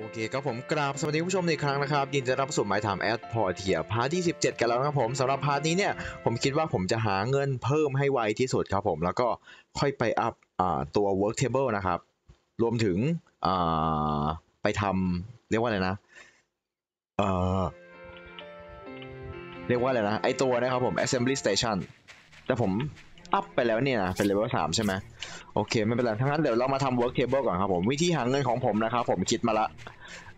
โอเคครับผมกราบสวัสดีผู้ชมอีกครั้งนะครับยินดีต้อนรับสู่ My Time at Portia part ที่ 17 กันแล้วนะครับผมสำหรับ part นี้เนี่ยผมคิดว่าผมจะหาเงินเพิ่มให้ไวที่สุดครับผมแล้วก็ค่อยไปอัพอตัว work table นะครับ รวมถึงไปทำเรียกว่าอะไรนะเเรียกว่าอะไรนะไอตัวนะครับผม assembly station แต่ผม อัพไปแล้วเนี่ยนะเป็นเลเวลสามใช่ไหมโอเค ไม่เป็นไรทั้งนั้นเดี๋ยวเรามาทำ work table ก่อนครับผม วิธีหาเงินของผมนะครับผมคิดมาละ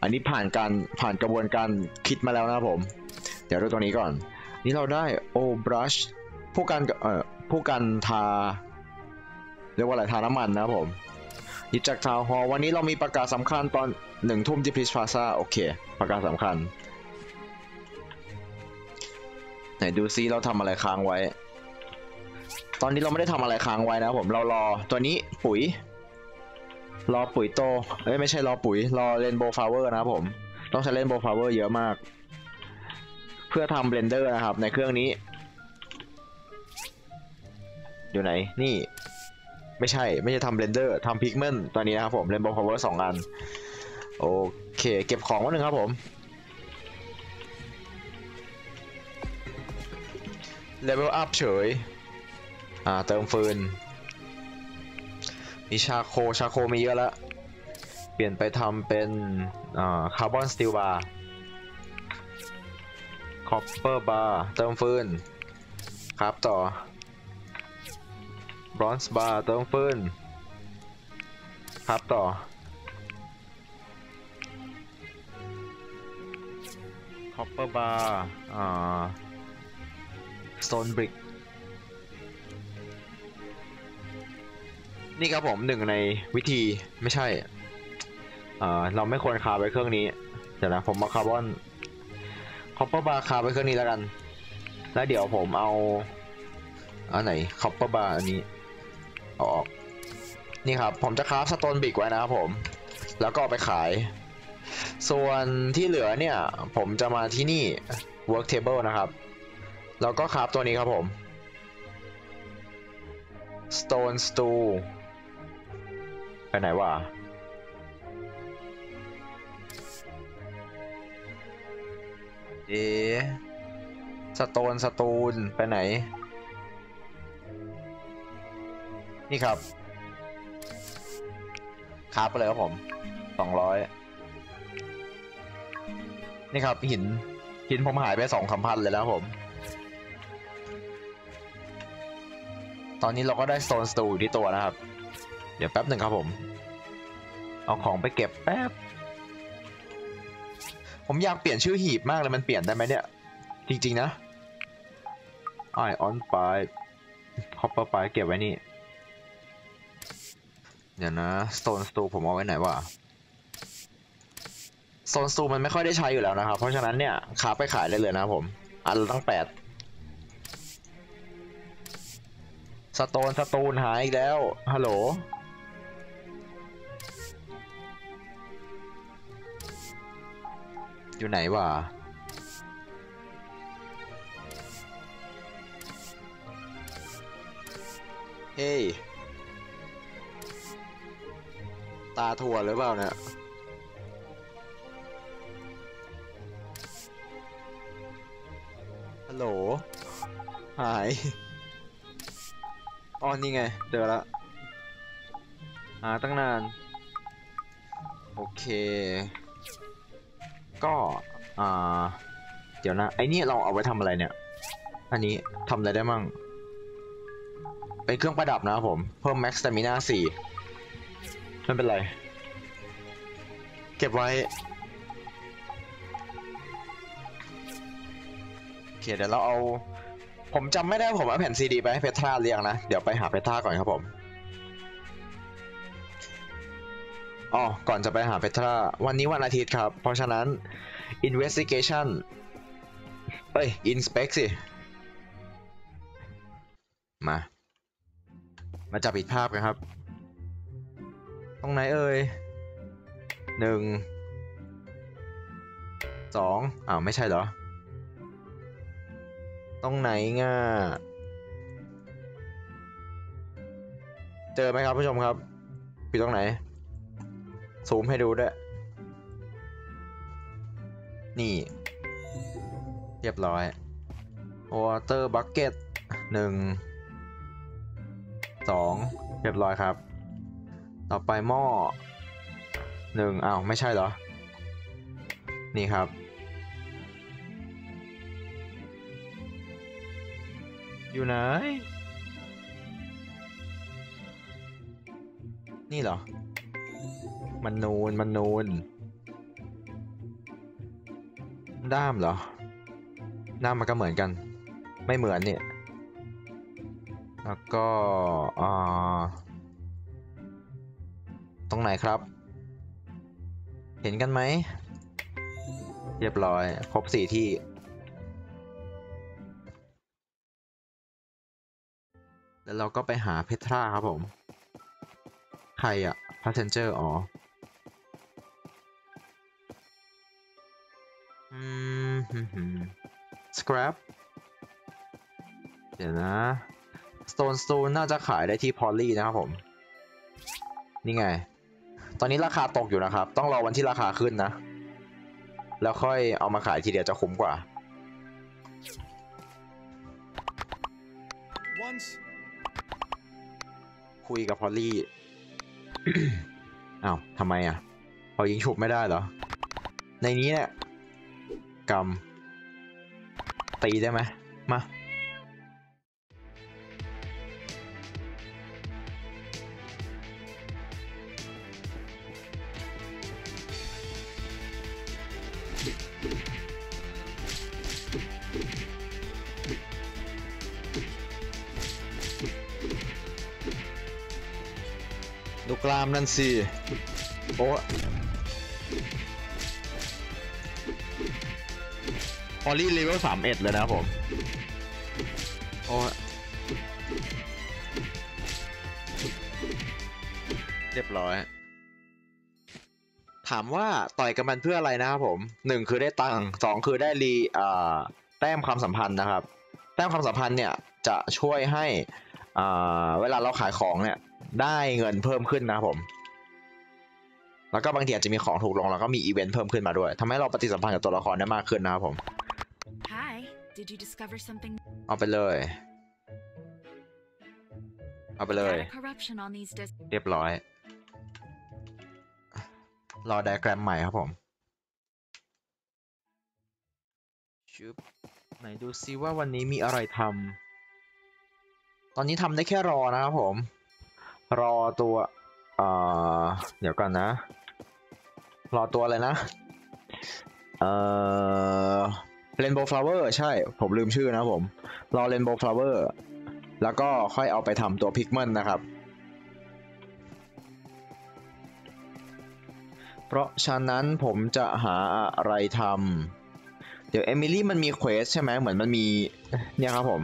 อันนี้ผ่านการผ่านกระบวนการคิดมาแล้วนะครับผม เดี๋ยวดูตรงนี้ก่อน นี่เราได้ o brush ผู้กันเอ่อผู้กันทา เรียกว่าอะไรทาน้ำมันนะครับผมหยิบจากทาวฮอวันนี้เรามีประกาศสำคัญตอนหนึ่งทุ่มที่พิชพาซาโอเค ประกาศสำคัญ ไหนดูซิเราทำอะไรค้างไว้ ตอนนี้เราไม่ได้ทำอะไรค้างไว้นะผมเรารอตัวนี้ปุ๋ย รอปุ๋ยโตเอ้ยไม่ใช่รอปุ๋ย รอ rainbow flower นะครับผม ต้องใช้ rainbow flower เยอะมาก เพื่อทำ blender นะครับ ในเครื่องนี้ อยู่ไหนนี่ ไม่ใช่ไม่ใช่ทำ blender ทำ pigment ตอนนี้นะครับผม rainbow flower สองอัน โอเค เก็บของไว้หนึ่งครับผมlevel up เฉย อ่าเติมฟืน มี charcoal charcoal มีเยอะแล้ว เปลี่ยนไปทำเป็นอ่า carbon steel bar copper bar เติมฟืน ครับต่อ bronze bar เติมฟืน ครับต่อcopper bar อ่า stone brick นี่ครับผมหนึ่งในวิธีไม่ใช่ เอ่อเราไม่ควรคาไว้เครื่องนี้ เดี๋ยวนะผมมา carbon copper bar คาไว้เครื่องนี้แล้วกัน แล้วเดี๋ยวผมเอาอันไหน copper bar อันนี้เอาออก นี่ครับ ผมจะ craft stone brick ไว้นะครับผม แล้วก็ไปขาย ส่วนที่เหลือเนี่ย ผมจะมาที่นี่ work table นะครับ แล้วก็คราฟตัวนี้ครับผม stone stool ไปไหนวะเอ๊ะสโตนสตูนไปไหน นี่ครับคาฟไปเลยครับผมสองร้อยนี่ครับหินหินผมหายไปสองสามพันเลยแล้วผม ตอนนี้เราก็ได้ Stone Stool อยู่ที่ตัวนะครับ เดี๋ยวแป๊บหนึ่งครับผม เอาของไปเก็บแป๊บ ผมอยากเปลี่ยนชื่อหีบมากเลยมันเปลี่ยนได้ไหมเนี่ย จริงๆนะ i on ไป copper ไปเก็บไว้นี่ เดี๋ยวนะ Stone Stool ผมเอาไว้ไหนวะ Stone Stool มันไม่ค่อยได้ใช้อยู่แล้วนะครับ เพราะฉะนั้นเนี่ยขาไปขายได้เลยนะผม อันตั้งแปดสโตนสตูนหายอีกแล้ว ฮัลโหล อยู่ไหนวะเฮ้ยตาถั่วหรือเปล่าเนี่ยฮัลโหลหายอ๋อนี่ไงเจอแล้วหาตั้งนาน โอเค ก็อ่าเดี๋ยวนะไอ้นี่เราเอาไว้ทำอะไรเนี่ย อันนี้ทำอะไรได้มั่ง เป็นเครื่องประดับนะครับผม เพิ่ม max stamina 4ไม่เป็นไร เก็บไว้ โอเคเดี๋ยวเราเอา ผมจำไม่ได้ผมเอาแผ่นซีดีไปให้เพทราเรียงนะ เดี๋ยวไปหาเพทราก่อนครับผม อ๋อ ก่อนจะไปหาเพทราวันนี้วันอาทิตย์ครับ เพราะฉะนั้น investigation เอ้ย inspect สิ มา มาจับผิดภาพกันครับ ตรงไหนเอ่ยหนึ่งสองอ้าว ไม่ใช่เหรอ ตรงไหนง่าเจอไหมครับผู้ชมครับอยู่ตรงไหน ซูมให้ดูด้วย นี่ เรียบร้อย water bucket หนึ่งสองเรียบร้อยครับ ต่อไปหม้อหนึ่งอ้าว ไม่ใช่เหรอ นี่ครับอยู่ไหน นี่เหรอ มันนูนมันนูนด้ามเหรอด้ามมันก็เหมือนกัน ไม่เหมือนเนี่ย แล้วก็อ่าตรงไหนครับ เห็นกันไหม เรียบร้อย ครบสี่ที่แล้วเราก็ไปหาเพทราครับผม ใครอะ passenger อ๋ออืมฮึ่มฮึ่ม scrap เดี๋ยวนะ stone stone น่าจะขายได้ที่ poly นะครับผม นี่ไง ตอนนี้ราคาตกอยู่นะครับ ต้องรอวันที่ราคาขึ้นนะ แล้วค่อยเอามาขายทีเดียวจะคุ้มกว่า Once คุยกับพอลลี่อ้าวทำไมอะ พอยิงฉุบไม่ได้เหรอ ในนี้เนี่ย กำตีได้ไหมมาดูกรามนั่นสิโอ้ อลี่เลเวลสามเอ็ดเลยนะผม โอ้เรียบร้อย ถามว่าต่อยกับมันเพื่ออะไรนะครับผมหนึ่งคือได้ตังค์สองคือได้รีอ่าแต้มความสัมพันธ์นะครับ แต้มความสัมพันธ์เนี่ยจะช่วยให้อ่าเวลาเราขายของเนี่ยได้เงินเพิ่มขึ้นนะครับผมแล้วก็บางทีอาจจะมีของถูกลงแล้วก็มีอีเวนต์เพิ่มขึ้นมาด้วยทำให้เราปฏิสัมพันธ์กับตัวละครได้มากขึ้นนะครับผม did you discover something? เอาไปเลย เอาไปเลย Data corruption on these disks. เรียบร้อย รอไดอะแกรมใหม่ครับผมชุบไหนดูซิว่าวันนี้มีอะไรทำตอนนี้ทำได้แค่รอนะครับผม รอตัวเอ่อเดี๋ยวก่อนนะ รอตัวอะไรนะ เอ่อ Rainbow Flower ใช่ ผมลืมชื่อนะครับผม รอ Rainbow Flower แล้วก็ค่อยเอาไปทำตัว Pigment นะครับ เพราะฉะนั้นผมจะหาอะไรทำเดี๋ยวเอมิลี่มันมี quest ใช่ไหมเหมือนมันมี เนี่ยครับผม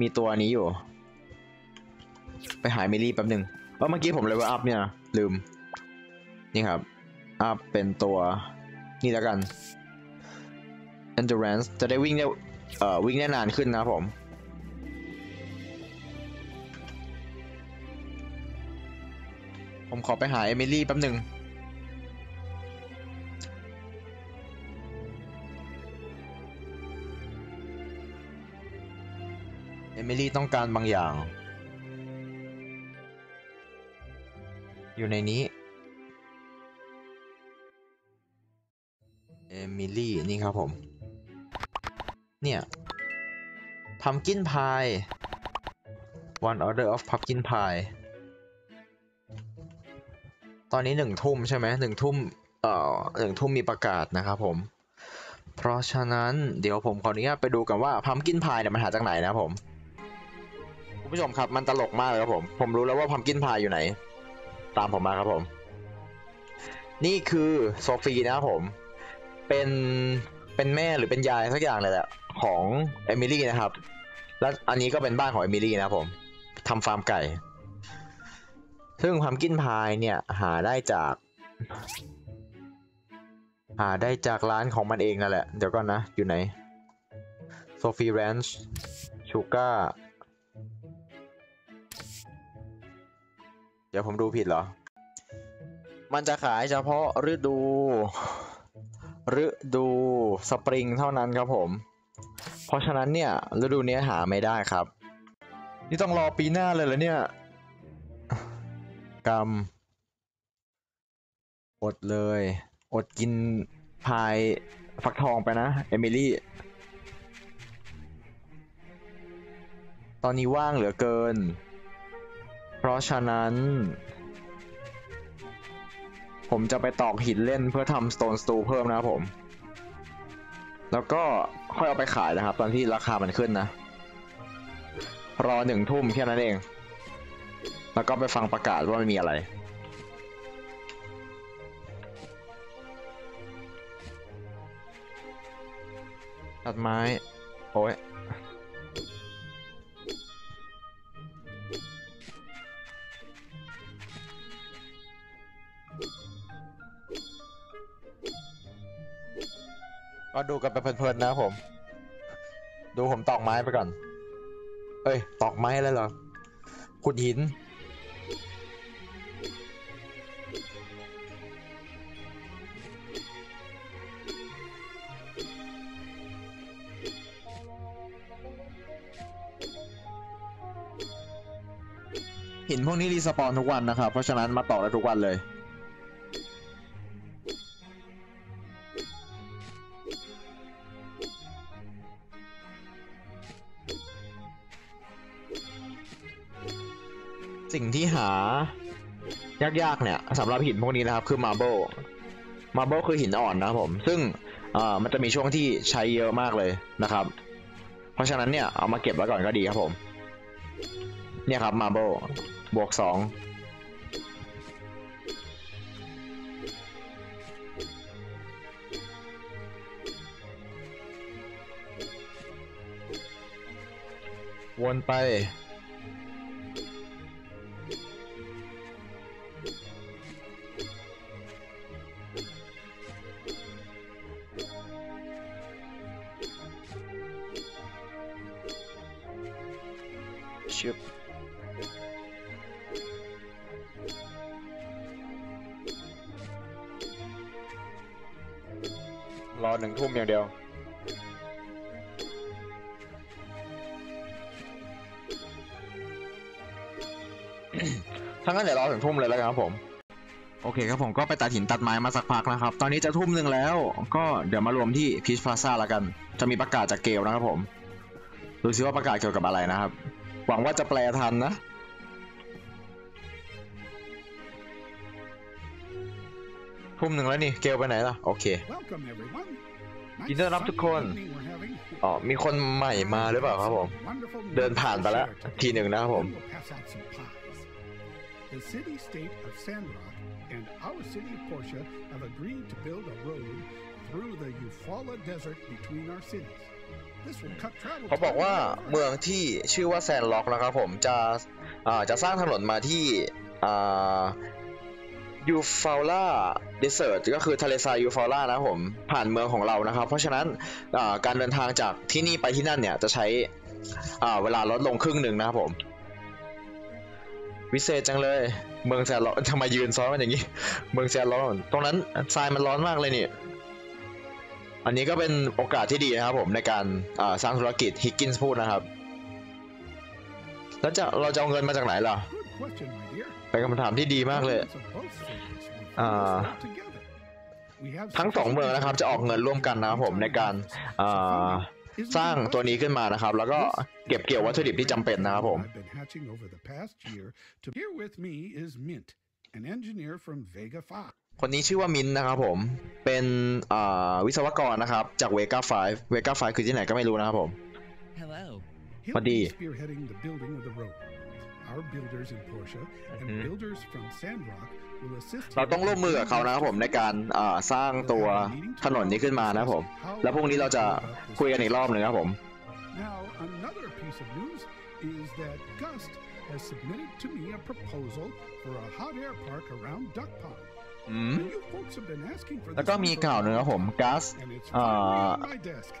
มีตัวนี้อยู่ ไปหาเอมิลี่แป๊บหนึ่งเออเมื่อกี้ผมเลยว่าอัพเนี่ย ลืม นี่ครับ อัพเป็นตัวนี่แล้วกัน endurance จะได้วิ่งได้เอ่อวิ่งได้นานขึ้นนะผม ผมขอไปหาเอมิลี่แป๊บหนึ่งเอมิลี่ต้องการบางอย่าง อยู่ในนี้ เอมิลี่ นี่ครับผม เนี่ย pumpkin pie one order of pumpkin pie ตอนนี้หนึ่งทุ่มใช่ไหมหนึ่งทุ่มเอ่อหนึ่งทุ่มมีประกาศนะครับผม เพราะฉะนั้นเดี๋ยวผมขออนุญาตไปดูกันว่า pumpkin pie เนี่ยมันหาจากไหนนะผมคุณผู้ชมครับมันตลกมากเลยครับผม ผมรู้แล้วว่าพัมกินพายอยู่ไหน ตามผมมาครับผม นี่คือโซฟีนะครับผม เป็นเป็นแม่หรือเป็นยายสักอย่างเลยแหละ ของเอมิลี่นะครับ และอันนี้ก็เป็นบ้านของเอมิลี่นะครับผมทำฟาร์มไก่ ซึ่ง pumpkin pie เนี่ยหาได้จาก หาได้จากร้านของมันเองนั่นแหละ เดี๋ยวก่อนนะ อยู่ไหน Sophie Ranch sugar เดี๋ยวผมดูผิดเหรอ มันจะขายเฉพาะฤดูฤดูสปริงเท่านั้นครับผม ราะฉะนั้นเนี่ยฤดูนี้หาไม่ได้ครับ นี่ต้องรอปีหน้าเลยเหรอเนี่ยกรรมอดเลย อดกินพายฟักทองไปนะ เอมิลี่ ตอนนี้ว่างเหลือเกิน เพราะฉะนั้น ผมจะไปตอกหินเล่นเพื่อทำ Stone Stool เพิ่มนะผม แล้วก็ค่อยเอาไปขายนะครับ ตอนที่ราคามันขึ้นนะ รอหนึ่งทุ่มแค่นั้นเอง แล้วก็ไปฟังประกาศว่ามันมีอะไรตัดไม้ โอ้ย ก็ดูกันไปเพลินๆนะผม ดูผมตอกไม้ไปก่อน เอ้ย ตอกไม้อะไรเหรอ ขุดหิน หินพวกนี้รีสปอนทุกวันนะครับ เพราะฉะนั้นมาตอกได้ทุกวันเลย งที่หายากๆเนี่ยสำหรับหินพวกนี้นะครับคือ marble marble คือหินอ่อนนะครับผม ซึ่งเอ่อมันจะมีช่วงที่ใช้เยอะมากเลยนะครับ เพราะฉะนั้นเนี่ยเอามาเก็บไว้ก่อนก็ดีครับผม เนี่ยครับ marble บวกสองวนไป ครับผม โอเคครับผมก็ไปตัดหินตัดไม้มาสักพักนะครับ ตอนนี้จะทุ่มหนึ่งแล้ว ก็เดี๋ยวมารวมที่พีชพลาซ่าแล้วกัน จะมีประกาศจากเกลนะครับผมดูซิว่าประกาศเกี่ยวกับอะไรนะครับ หวังว่าจะแปลทันนะทุ่มหนึ่งแล้วนี่เกลไปไหนล่ะ โอเค Welcome, everyone. ยินดีต้อนรับทุกคนอ๋อมีคนใหม่มาหรือเปล่าครับผม เดินผ่านไปแล้วทีหนึ่งนะครับผม The city state of Sandrock and our city of Portia have agreed to build a road through the Eufaula Desert between our cities. เขาบอกว่าเมืองที่ชื่อว่า Sandrock นะครับผมจะจะสร้างถนนมาที่ Eufaula Desert ก็คือทะเลทราย Eufaula นะผมผ่านเมืองของเรานะครับ เพราะฉะนั้นการเดินทางจากที่นี่ไปที่นั่นเนี่ยจะใช้เวลาลดลงครึ่งหนึ่งนะครับผม วิเศษจังเลย เมืองแซนล็อกทำไมยืนซ้อนมันอย่างนี้ เมืองแซนล็อกตรงนั้นทรายมันร้อนมากเลยนี่อันนี้ก็เป็นโอกาสที่ดีนะครับผมในการสร้างธุรกิจฮิกกินส์พูดนะครับ แล้วจะเราจะเอาเงินมาจากไหนล่ะเป็นคำถามที่ดีมากเลยทั้งสองเมืองนะครับจะออกเงินร่วมกันนะครับผมในการ สร้างตัวนี้ขึ้นมานะครับ แล้วก็เก็บเกี่ยววัตถุดิบที่จำเป็นนะครับผม I've been hatching over the past year. To here with me is Mint, an engineer from Vega 5. คนนี้ชื่อว่ามินท์นะครับผม เป็นอ่าวิศวกรนะครับ จากเวก้าไฟเวก้าไฟคือที่ไหนก็ไม่รู้นะครับผม Hello. He'll Buddy. be spearheading the building of the road. Our builders in Portia and Mhm. builders from Sandrock will assist เราต้องร่วมมือกับเขานะครับผมในการอ่าสร้างตัวถนนนี้ขึ้นมานะครับผม แล้วพรุ่งนี้เราจะคุยกันอีกรอบหนึ่งนะครับผม Now, another piece of news is that Gust has submitted to me a proposal for a hot air park around Duck Pond. อืม And you folks have been asking for แล้ว this ก็ one มี for ข่าว a หนึ่งครับผม while, กัส and it's อ่า finally on my desk.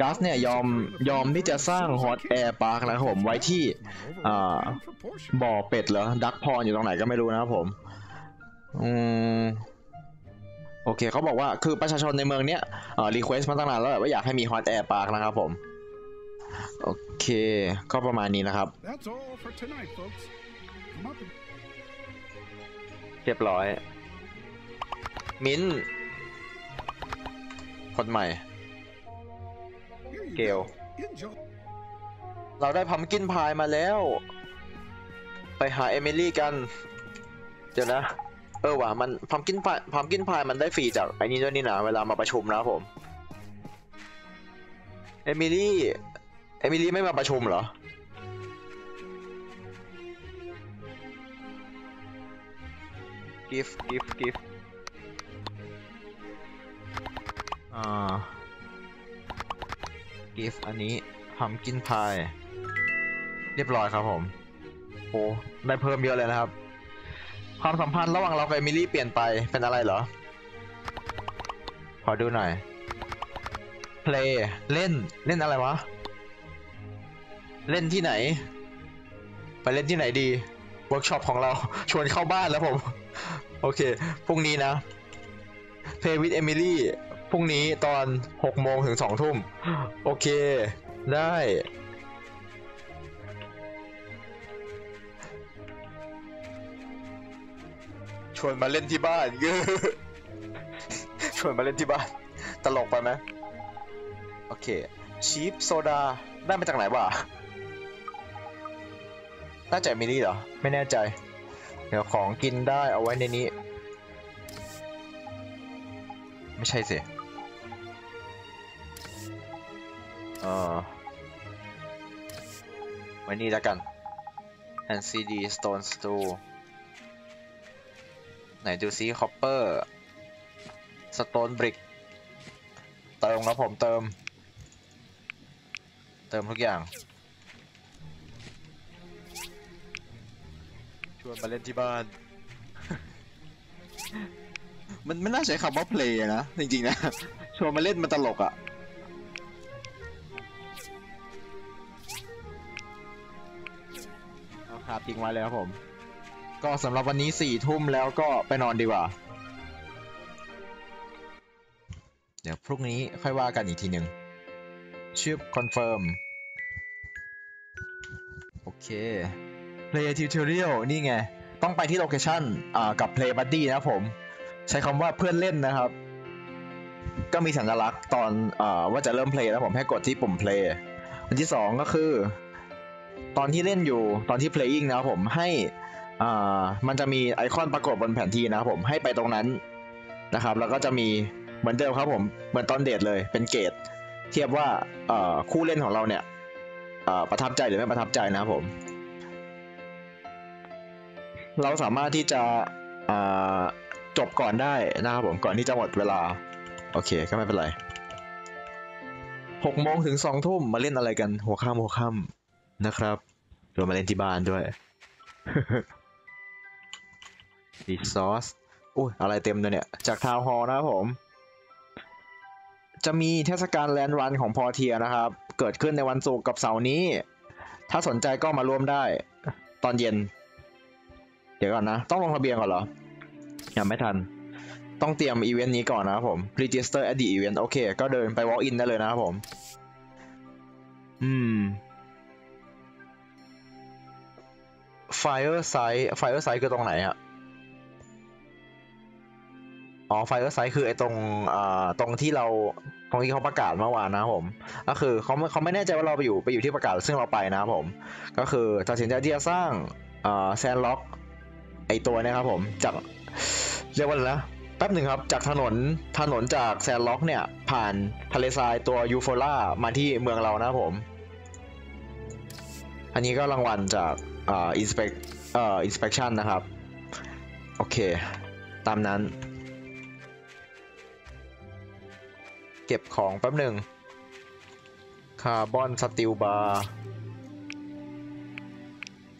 กัสเนี่ยยอมยอมที่จะสร้างฮอตแอร์พาร์คนะครับผมไว้ที่ My overall Ah, plan for Portia. บ่อเป็ดเหรอ duck pond อยู่ตรงไหนก็ไม่รู้นะครับผม อืมโอเคเขาบอกว่าคือประชาชนในเมืองเนี้ยเอ่อ request มาตั้งนานแล้วแบบว่าอยากให้มี hot air park นะครับผมโอเคก็ประมาณนี้นะครับ That's all for tonight, folks. Come up and เรียบร้อย มิ้นท์คนใหม่ here you Gale. go. Enjoy. เราได้ pumpkin pie มาแล้ว ไปหาเอมิลี่กัน เดี๋ยวนะ เออว่ะมัน pumpkin pie pumpkin pie มันได้ฟรีจากไอ้นี่ด้วยนี่นะเวลามาประชุมนะครับผมเอมิลี่เอมิลี่ไม่มาประชุมเหรอ gift gift giftอ่า gift อันนี้ pumpkin pie เรียบร้อยครับผมโอ้ได้เพิ่มเยอะเลยนะครับ ความสัมพันธ์ระหว่างเรากับเอมิลี่เปลี่ยนไปเป็นอะไรเหรอ ขอดูหน่อย play เล่นเล่นอะไรวะ เล่นที่ไหน ไปเล่นที่ไหนดีเวิร์กช็อปของเรา ชวนเข้าบ้านแล้วผม โอเค พรุ่งนี้นะ play with Emily พรุ่งนี้ตอน6โมงถึง2ทุ่ม โอเค ได้ วนมาเล่นที่บ้านยชวนมาเล่นที่บ้าน ตลกไปไหมโอเคชีฟโซดาได้มาจากไหนวะน่าจะมินี่เหรอ ไม่แน่ใจ เดี๋ยวของกินได้เอาไว้ในนี้ ไม่ใช่สิเออไว้นี่แล้วกัน NCD Stone Stool ไหนดูซิ Copper Stone Brick เติมครับผมเติม เติมทุกอย่าง ชวนมาเล่นที่บ้าน มันไม่น่าใช้คำว่า play นะ จริงๆนะ ชวนมาเล่นมันตลกอะเอาคาบทิ้งไว้เลยครับผม ก็สำหรับวันนี้สี่ทุ่มแล้วก็ไปนอนดีกว่า เดี๋ยวพรุ่งนี้ค่อยว่ากันอีกทีหนึ่งเพื่อ confirm โอเค Play Tutorial นี่ไง ต้องไปที่ location อ่ากับ Play Buddy นะผม ใช้คำว่าเพื่อนเล่นนะครับ ก็มีสัญลักษณ์ตอนอาว่าจะเริ่ม play แล้วผมให้กดที่ปุ่ม play อันที่สองก็คือ ตอนที่เล่นอยู่ตอนที่ playing นะครับผมให้ อ่ามันจะมีไอคอนปรากฏบนแผนที่นะครับผมให้ไปตรงนั้นนะครับ แล้วก็จะมีเหมือนเดิมครับผมเหมือนตอนเดทเลยเป็นเกรดเทียบว่าเอ่อคู่เล่นของเราเนี่ยเอ่อประทับใจหรือไม่ประทับใจนะครับผม เราสามารถที่จะอ่าจบก่อนได้นะครับผมก่อนที่จะหมดเวลา โอเคก็ไม่เป็นไรหกโมงถึงสองทุ่มมาเล่นอะไรกันหัวค่ำหัวค่ำนะครับเรามาเล่นที่บ้านด้วย รีซอสอุ้ยอะไรเต็มเลยเนี่ย จากทาวน์ฮอลนะครับผม จะมีเทศกาลแลนด์รันของพอเทียนะครับ เกิดขึ้นในวันศุกร์กับเสาร์นี้ ถ้าสนใจก็มาร่วมได้ ตอนเย็น เดี๋ยวก่อนนะ ต้องลงทะเบียนก่อนเหรอ ยังไม่ทัน ต้องเตรียมอีเวนต์นี้ก่อนนะครับผม register at the event โอเค ก็เดินไป walk in ได้เลยนะครับผม อืม fireside fireside คือตรงไหนอะ อ๋อ fireside คือไอ้ตรงอ่าตรงที่เราตรงที่เขาประกาศเมื่อวานนะครับผม ก็คือเขาไม่เขาไม่แน่ใจว่าเราไปอยู่ไปอยู่ที่ประกาศซึ่งเราไปนะครับผม ก็คือตัดสินใจที่จะสร้างอ่าแซนล็อกไอตัวนี้ครับผมจากเรียกว่าอะไรนะแป๊บหนึ่งครับ จากถนนถนนจากแซนล็อกเนี่ย ผ่านทะเลทรายตัวยูโฟล่ามาที่เมืองเรานะครับผม อันนี้ก็รางวัลจากอ่า inspect เอ่อ inspection นะครับ โอเค ตามนั้น เก็บของแป๊บหนึ่งคาร์บอนสตีลบาร์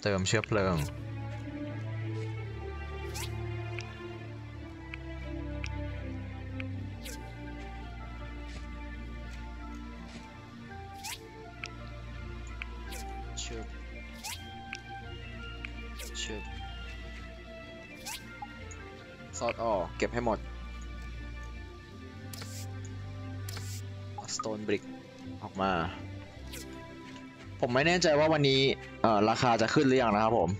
เติมเชื้อเพลิงชึบชึบซอสออกเก็บให้หมด มา ผมไม่แน่ใจว่าวันนี้เอ่อราคาจะขึ้นหรือยังนะครับผม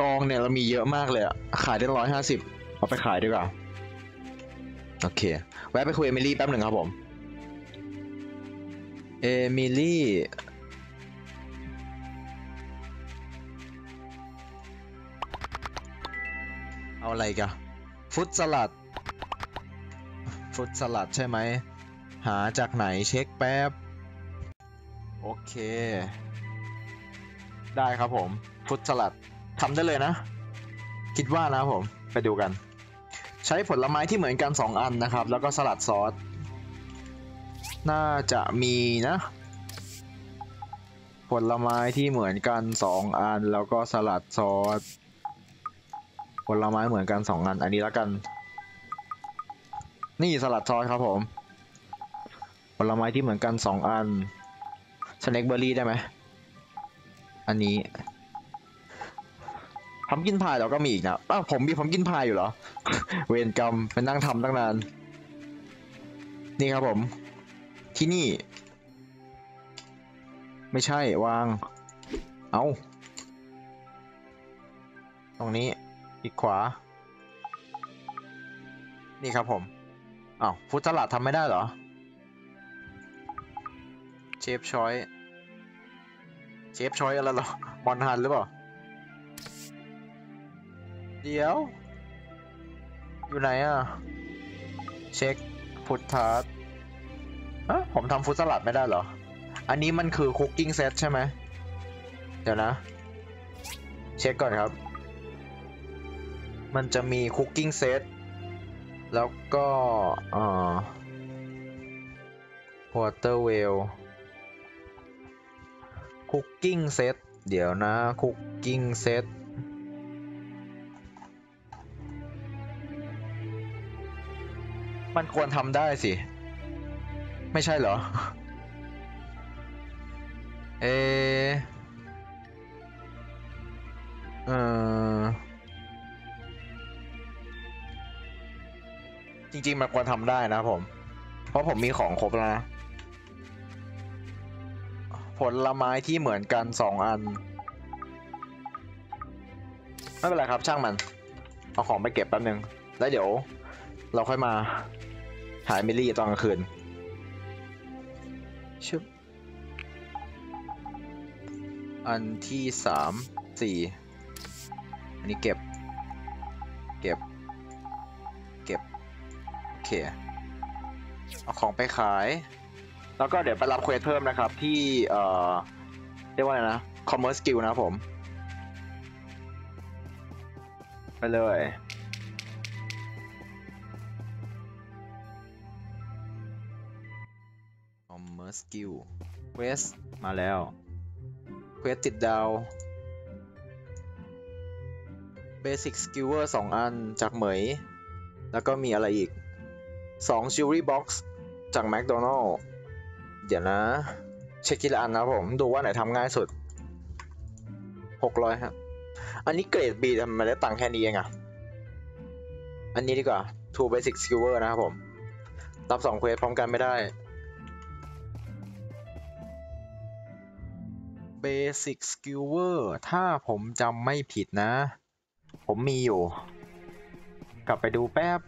กองเนี่ยเรามีเยอะมากเลยอะขายได้ร้อยห้าสิบเอาไปขายดีกว่า โอเค แวะไปคุยเอมิลี่แป๊บหนึ่งครับผม เอมิลี่เอาอะไรกันฟุตสลัด ฟุตสลัดใช่ไหม หาจากไหนเช็คแป๊บ โอเค ได้ครับผมฟุตสลัดทำได้เลยนะ คิดว่านะผม ไปดูกัน ใช้ผลไม้ที่เหมือนกัน 2 อันนะครับ แล้วก็สลัดซอส น่าจะมีนะ ผลไม้ที่เหมือนกัน 2 อัน แล้วก็สลัดซอส ผลไม้เหมือนกัน 2 อัน อันนี้แล้วกัน นี่สลัดซอสครับผม ผลไม้ที่เหมือนกัน2อันสเน็กเบอร์รี่ได้ไหมอันนี้พัมกินพายเราก็มีอีกนะอ้าวผมมีพัมกินพายอยู่เหรอ เวรกรรมไปนั่งทำตั้งนาน นี่ครับผม ที่นี่ ไม่ใช่วาง เอาตรงนี้อีกขวา นี่ครับผมอ้าวฟุตสลัดทำไม่ได้เหรอ ชฟชอยเชฟชอยอะไรหรอ มอนฮันหรือเปล่า เดี๋ยว อยู่ไหนอะ เช็ค fruit tart ฮะผมทำ fruit salad ไม่ได้เหรอ อันนี้มันคือ cooking set ใช่ไหม เดี๋ยวนะ เช็คก่อนครับ มันจะมี cooking set แล้วก็เอ่อ water well cooking set เดี๋ยวนะ cooking set มันควรทำได้สิ ไม่ใช่เหรอ เอเออจริงๆ มันควรทำได้นะผม เพราะผมมีของครบแล้วนะ ผลไม้ที่เหมือนกันสองอัน ไม่เป็นไรครับช่างมัน เอาของไปเก็บแป๊บนึง แล้วเดี๋ยว เราค่อยมา หายมิลลี่ตอนกลางคืนชึบอันที่สามสี่อันนี้เก็บ เก็บ เก็บ โอเค เอาของไปขาย แล้วก็เดี๋ยวไปรับเควสเพิ่มนะครับที่เอ่อเรียกว่าอะไรนะ Commerce Skill นะครับผม ไปเลย Commerce Skill Quest มาแล้ว Quest ติดดาว Basic Skewer 2อันจากเหมย แล้วก็มีอะไรอีก2 Jewelry Box จาก McDonald เดี๋ยวนะ เช็คทีละอันนะผม ดูว่าไหนทำง่ายสุด600ครับ อันนี้เกรด B ทำไมได้ตังค์แค่นี้เองอะอันนี้ดีกว่า Two Basic Skewer นะครับผม รับ2เควสพร้อมกันไม่ได้ Basic Skewer ถ้าผมจำไม่ผิดนะ ผมมีอยู่ กลับไปดูแป๊บ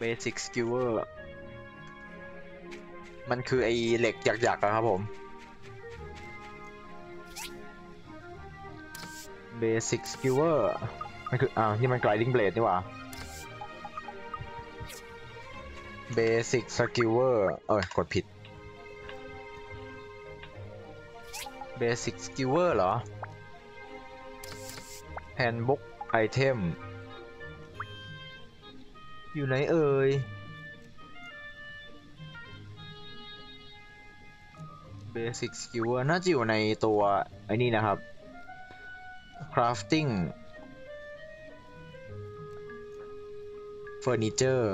Basic Skewer มันคือไอเหล็กหยักๆอะครับผม Basic Skewer มันคืออ้าวนี่มัน Gliding Blade นี่หว่า Basic Skewer เอ้ยกดผิด Basic Skewer เหรอ Handbook Item อยู่ไหนเอ่ย Basic Skewer น่าจะอยู่ในตัวไอ้นี่นะครับ Crafting Furniture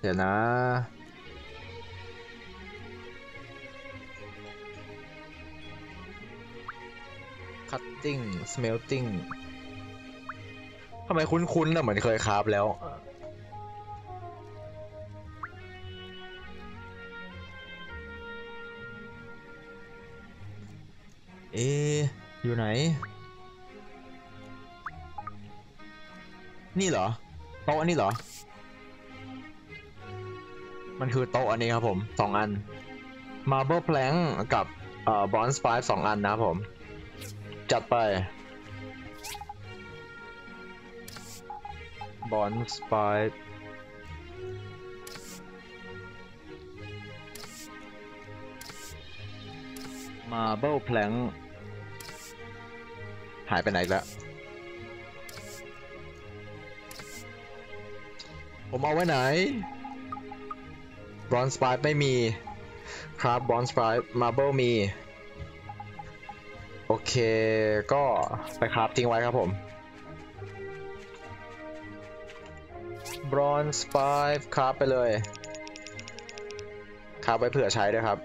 เดี๋ยวนะ Cutting Smelting ทำไมคุ้นๆนะเหมือนเคยคราฟแล้ว เอ อยู่ไหน นี่เหรอ โต๊ะอันนี้เหรอ มันคือโต๊ะอันนี้ครับผมสองอัน Marble Plank กับเอ่อ Bronze Pipe สองอันนะครับผม จัดไป Bronze Pipe มาเบิลแพลง หายไปไหนแล้ว ผมเอาไว้ไหน bronze pipe ไม่มี ครับ bronze pipe marble มี โอเค ก็ไป craft ทิ้งไว้ครับผม bronze pipe craft ไปเลย craft ไว้เผื่อใช้ด้วยครับ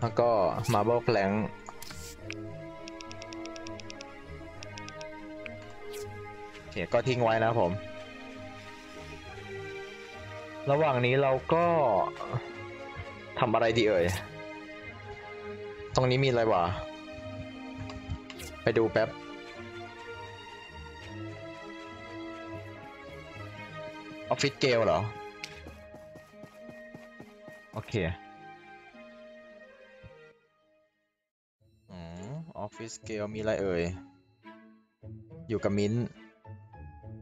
แล้วก็ Marble Plank โอ เคก็ทิ้งไว้นะผม ระหว่างนี้เราก็ทำอะไรดีเอ่ย ตรงนี้มีอะไรวะ ไปดูแป๊บ ออฟฟิศเกลเหรอ โอเคอ๋อออฟฟิศเกลมีอะไรเอ่ย อยู่กับมิ้นท์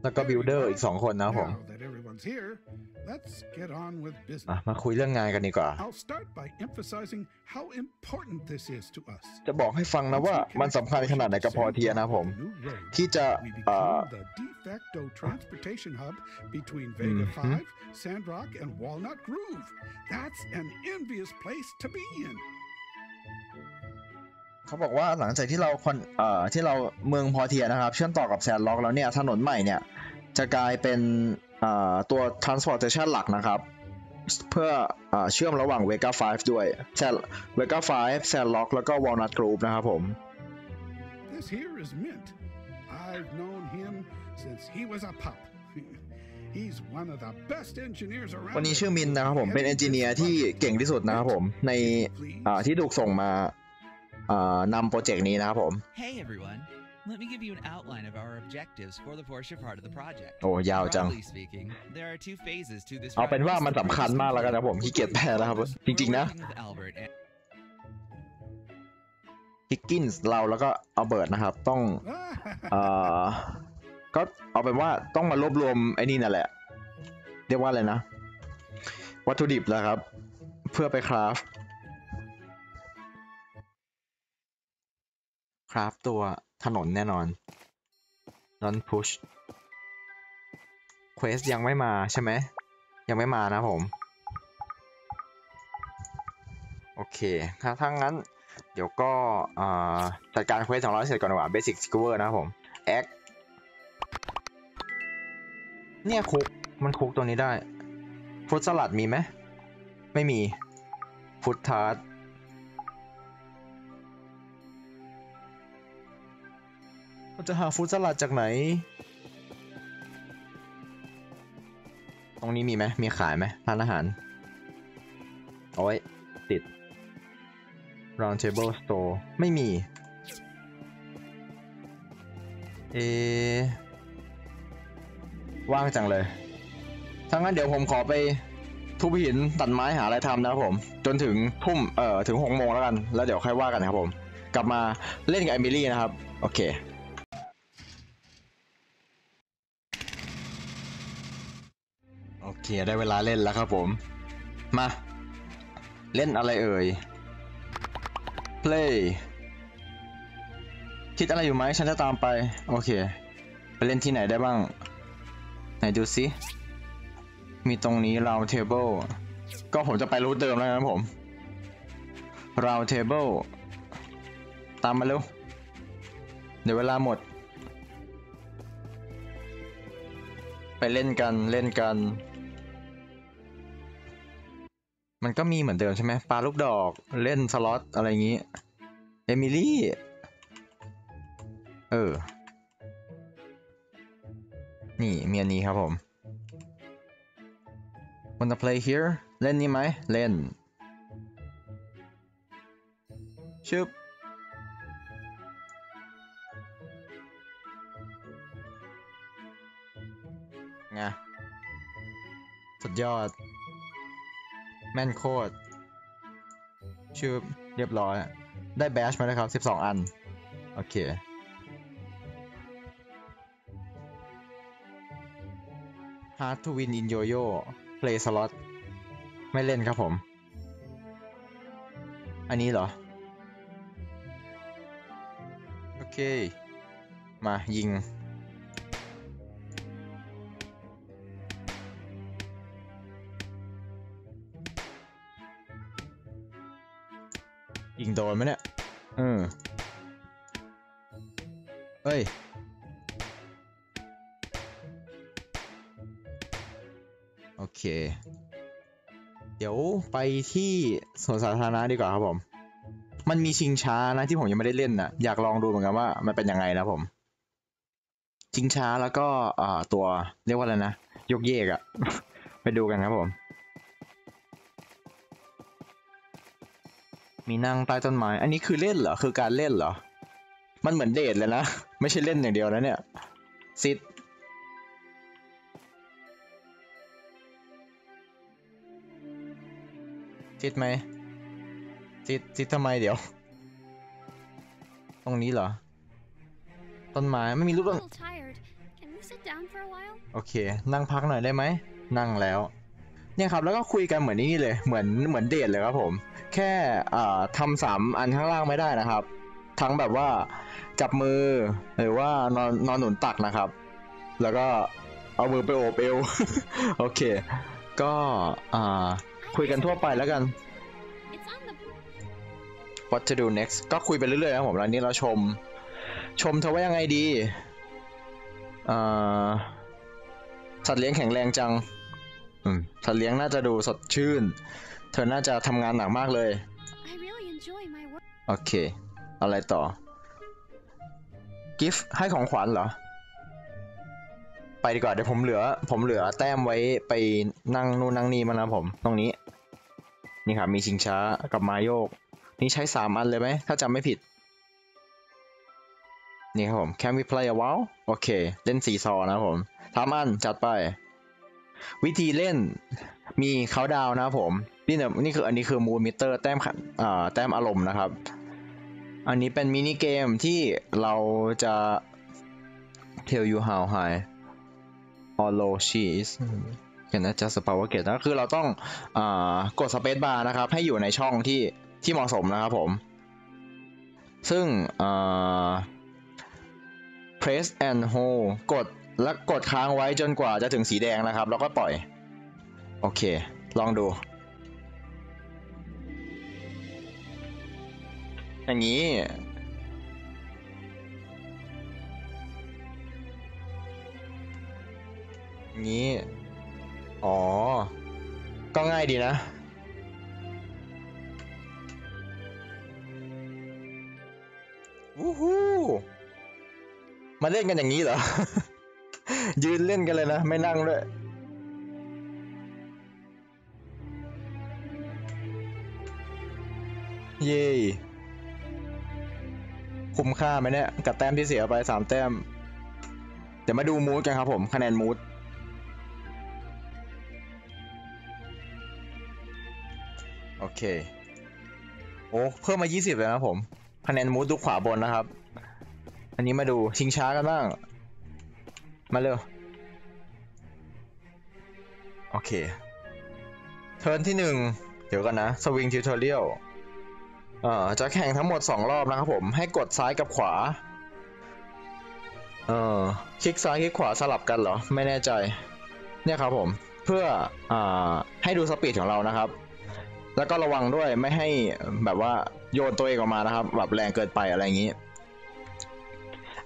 แล้วก็ builder อีกสองคนนะครับผม Now that everyone's here, let's get on with อะ business. มาคุยเรื่องงานกันดีกว่า I'll start by emphasizing how important this is to us. จะบอกให้ฟังนะว่ามันสำคัญขนาดไหนกับ Portia นะครับผม ที่จะ We เอ่อ become the de facto transportation hub between Vega Mhm. 5, Sandrock, and Walnut Groove. That's an envious place to be in. เขาบอกว่าหลังจากที่เราคอนเอ่อที่เราเมืองพอเทียนะครับ เชื่อมต่อกับแซนล็อกแล้วเนี่ยถนนใหม่เนี่ยจะกลายเป็นเอ่อตัว transportation หลักนะครับ เพื่อเอ่อเชื่อมระหว่าง Vega 5 ด้วยแซน Vega 5 Sandlock แล้วก็ Walnut Grove นะครับผม This here is Mint. I've known him since he was a pup. He's one of the best engineers around. คนนี้ชื่อมินนะครับผมเป็นเอนจิเนียร์ที่เก่งที่สุดนะครับผมในอ่าที่ถูกส่งมาอ่า นำโปรเจกต์นี้นะครับผม Hey everyone, let me give you an outline of our objectives for the Porsche part of the project. โอ้ยาวจัง Broadly speaking, there are two phases to this เอาเป็นว่า project. มันสำคัญมากแล้วกันนะผมขี้เกียจแปลแล้วครับ จริงๆนะ We're working with Albert and ฮิกกินส์เราแล้วก็เอาเบิร์ดนะครับ ต้องเอ่อก็เอาเป็นว่าต้องมารวบรวมไอ้นี่นั่นแหละ เรียกว่าอะไรนะ วัตถุดิบนะครับ เพื่อไปคราฟ ราฟตัวถนนแน่นอน Don't push Quest ยังไม่มาใช่ไหม ยังไม่มานะผม โอเคถ้าทั้งนั้น เดี๋ยวก็จัดการเควสของเราเสร็จก่อนดีกว่า Basic s k i l l e r นะครับผม Act เนี่ยคุก มันคุกตัวนี้ได้ ฟรุตสลัดมีไหม ไม่มีฟุตทาร์ จะหาฟรุตสลัดจากไหน ตรงนี้มีไหมมีขายไหมร้านอาหาร โอ้ย ติด Round Table Store ไม่มี เอ ว่างจังเลยถ้างั้นเดี๋ยวผมขอไปทุบหินตัดไม้หาอะไรทำนะครับผม จนถึงทุ่ม เอ่อ ถึงหกโมงแล้วกัน แล้วเดี๋ยวค่อยว่ากันนะครับผม กลับมาเล่นกับเอมิลี่นะครับ โอเค โอ เคได้เวลาเล่นแล้วครับผม มา เล่นอะไรเอ่ย play คิดอะไรอยู่ไหมฉันจะตามไป โอเค ไปเล่นที่ไหนได้บ้าง ไหนดูซิมีตรงนี้ round table ก็ผมจะไปรูทเดิมแล้วนะผม round table ตามมาเร็ว เดี๋ยวเวลาหมด ไปเล่นกันเล่นกัน มันก็มีเหมือนเดิมใช่ไหมปลาลูกดอกเล่นสล็อตอะไรอย่างงี้เอมิลี่เออ นี่เมีอันนี้ครับผม wanna play here เล่นนี่ไหมเล่นชึบไงสุดยอด แม่นโคตร ชื่อเรียบร้อย ได้แบชมาแล้วครับ 12 อัน โอเค Hard to win in Yo-Yo Play slot ไม่เล่นครับผม อันนี้เหรอ โอเค มายิง โดนไหมเนี่ยเออเฮ้ย โอเค เดี๋ยวไปที่สวนสาธารณะดีกว่าครับผม มันมีชิงช้านะที่ผมยังไม่ได้เล่นนะอยากลองดูเหมือนกันว่ามันเป็นยังไงนะผม ชิงช้าแล้วก็อ่าตัวเรียกว่าอะไรนะยกเยกอะ ไปดูกันครับผม มีนั่งใต้ต้นไม้ อันนี้คือเล่นเหรอ คือการเล่นเหรอ มันเหมือนเดทเลยนะ ไม่ใช่เล่นอย่างเดียวนะเนี่ยซิดซิดไหมซิดซิดทำไมเดี๋ยว ตรงนี้เหรอ ต้นไม้ไม่มีรูป I'm ต้ a น little tired. Can we sit down for a while? โอเค นั่งพักหน่อยได้ไหม นั่งแล้ว เนี่ยครับ แล้วก็คุยกันเหมือนนี่เลย เหมือนเหมือนเดทเลยครับผม แค่อ่ทำสามอันข้างล่างไม่ได้นะครับ ทั้งแบบว่าจับมือหรือว่านอนนอนหนุนตักนะครับ แล้วก็เอามือไปโอบเอว โอเค ก็คุยกันทั่วไปแล้วกัน what to do next ก็คุยไปเรื่อยๆนะครับผมแล้วนี้เราชม ชมเธอว่ายังไงดีสัตว์เลี้ยงแข็งแรงจังสัตว์เลี้ยงน่าจะดูสดชื่น เธอน่าจะทำงานหนักมากเลย I really enjoy my work. โอเค อะไรต่อ กิฟต์ให้ของขวัญเหรอ ไปดีกว่าเดี๋ยวผมเหลือ ผมเหลือแต้มไว้ไปนั่งนู่นนั่งนี่มานะผม ตรงนี้ นี่ครับมีชิงช้ากับมาโยก นี่ใช้สามอันเลยไหม ถ้าจำไม่ผิด นี่ครับผม Can we play a while โอเค เล่นสีซอนะครับผมสามอันจัดไป วิธีเล่นมีเขาดาวนะครับผม นี่เนี่ยนี่คืออันนี้คือมูมิเตอร์แต้มขันอ่าแต้มอารมณ์นะครับ อันนี้เป็นมินิเกมที่เราจะ tell you how high or low she is can adjust the power gauge นะคือเราต้องอากดสเปซบาร์นะครับ ให้อยู่ในช่องที่ที่เหมาะสมนะครับผม ซึ่งอ่า press and hold กดและกดค้างไว้จนกว่าจะถึงสีแดงนะครับ แล้วก็ปล่อย โอเค ลองดู อย่างนี้อย่างนี้ อ๋อ ก็ง่ายดีนะ วู้ฮู้มาเล่นกันอย่างนี้เหรอ ยืนเล่นกันเลยนะ ไม่นั่งด้วยเย้ คุ้มค่าไหมเนี่ย กับแต้มที่เสียไปสามแต้ม เดี๋ยวมาดูมูดกันครับผม คะแนนมูดโอเค โอ้ เพิ่มมา 20เลยนะผม คะแนนมูดดูขวาบนนะครับ อันนี้มาดูชิงช้ากันบ้าง มาเร็ว โอเค เทิร์นที่หนึ่ง เดี๋ยวกันนะ สวิงทิวทอเรียล เอ่อจะแข่งทั้งหมด 2 รอบนะครับผม ให้กดซ้ายกับขวา เอ่อ คลิกซ้ายคลิกขวาสลับกันเหรอ ไม่แน่ใจ เนี่ยครับผม เพื่ออ่าให้ดูสปีดของเรานะครับ แล้วก็ระวังด้วยไม่ให้แบบว่าโยนตัวเองออกมานะครับ แบบแรงเกินไปอะไรอย่างนี้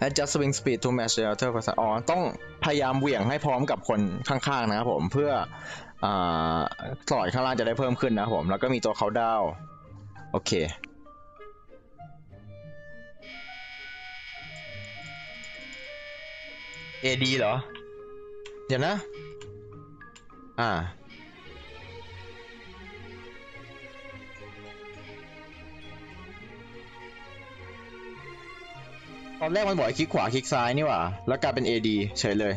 adjust swing speed to match the other person อ๋อ ต้องพยายามเหวี่ยงให้พร้อมกับคนข้างๆนะครับผม เพื่ออ่าสลอยข้างล่างจะได้เพิ่มขึ้นนะครับผม แล้วก็มีตัวเขาดาว โอเค AD เหรอ เดี๋ยวนะ อ่า ตอนแรกมันบอกให้คลิกขวาคลิกซ้ายนี่หว่า แล้วกลายเป็น AD เฉยเลย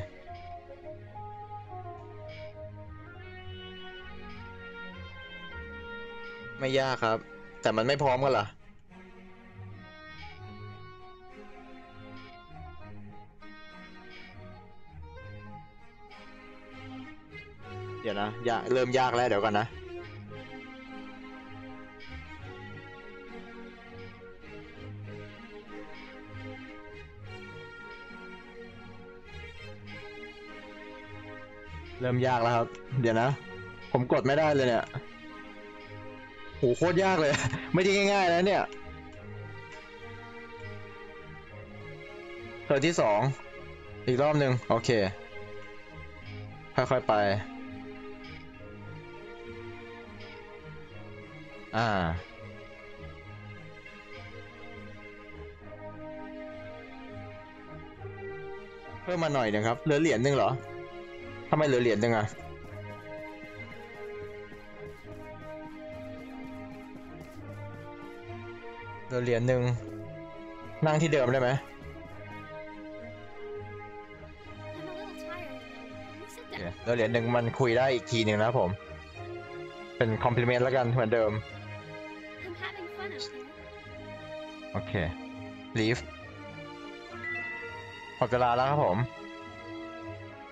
ไม่ยากครับ แต่มันไม่พร้อมกันล่ะเดี๋ยวนะยากเริ่มยากแล้วเดี๋ยวก่อนนะ เริ่มยากแล้วครับ เดี๋ยวนะ ผมกดไม่ได้เลยเนี่ย หโคตรยากเลย ไม่ได้ง่ายๆนะเนี่ยเธอที่สอง อีกรอบหนึ่งโอเค ค่อยๆไป อ่า เพิ่มมาหน่อยนึงครับ เหลือเหรียญหนึ่งเหรอทำไมเหลือเหรียญหนึ่งอะ เหลือเหรียญหนึ่งนั่งที่เดิมได้ไหม I'm a little tired. Can we sit โอเค down? แล้วเหรียญหนึ่งมันคุยได้อีกทีหนึ่งนะครับผม เป็นคอมพลีเมนต์แล้วกันเหมือนเดิม I'm having fun up there. โอเค leave หมดเวลาแล้วครับผม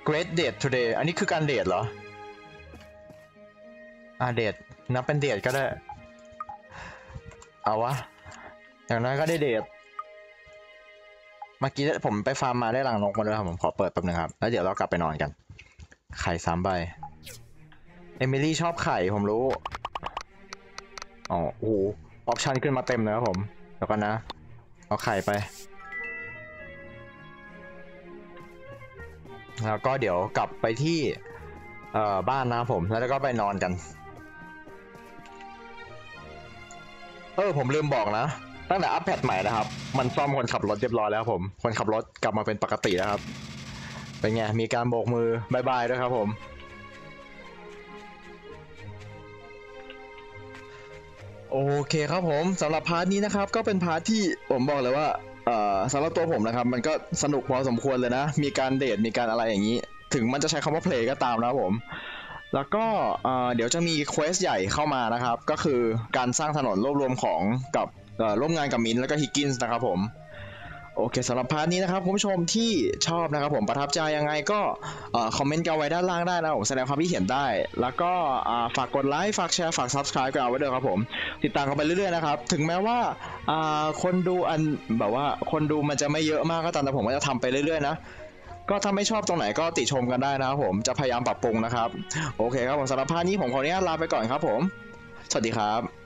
great date today อันนี้คือการเดทเหรอ อ่าเดทนับเป็นเดทก็ได้ เอาวะ อย่างน้อยก็ได้เดทเมื่อกี้ผมไปฟาร์มมาได้รังนกมาด้วยครับผมขอเปิดแป๊บนึงครับ แล้วเดี๋ยวเรากลับไปนอนกัน ไข่สามใบ เอมิลี่ชอบไข่ผมรู้ อ๋อโอ้โหออปชันขึ้นมาเต็มเลยครับผม เดี๋ยวกันนะ เอาไข่ไป แล้วก็เดี๋ยวกลับไปที่เอ่อบ้านนะครับผม แล้วก็ไปนอนกัน เออผมลืมบอกนะ ตั้งแต่อัปเดตใหม่นะครับ มันซ่อมคนขับรถเรียบร้อยแล้วครับผม คนขับรถกลับมาเป็นปกติแล้วครับ เป็นไง มีการโบกมือบายบายด้วยครับผมโอเคครับผมสำหรับ part นี้นะครับ ก็เป็น part ที่ผมบอกเลยว่าสำหรับตัวผมนะครับ มันก็สนุกพอสมควรเลยนะ มีการเดทมีการอะไรอย่างนี้ ถึงมันจะใช้คำว่า play ก็ตามนะครับผม แล้วก็เดี๋ยวจะมี quest ใหญ่เข้ามานะครับ ก็คือการสร้างถนนรวบรวมของกับ ร่วมงานกับมิ้นท์แล้วก็ฮิกกินส์นะครับผมโอเคสำหรับ part นี้นะครับคุณผู้ชมที่ชอบนะครับผมประทับใจยังไงก็ comment กันไว้ด้านล่างได้นะผมแสดงความคิดเห็นได้ แล้วก็ฝากกดไลค์ฝากแชร์ฝาก subscribe กันเอาไว้ด้วยครับผม ติดตามกันไปเรื่อยๆนะครับ ถึงแม้ว่าอ่าคนดูอันแบบว่าคนดูมันจะไม่เยอะมากก็ตามแต่ผมก็จะทำไปเรื่อยๆนะก็ถ้าไม่ชอบตรงไหนก็ติชมกันได้นะครับผมจะพยายามปรับปรุงนะครับ โอเคครับผมสำหรับพาร์ทนี้ผมขออนุญาตลาไปก่อนครับผม สวัสดีครับ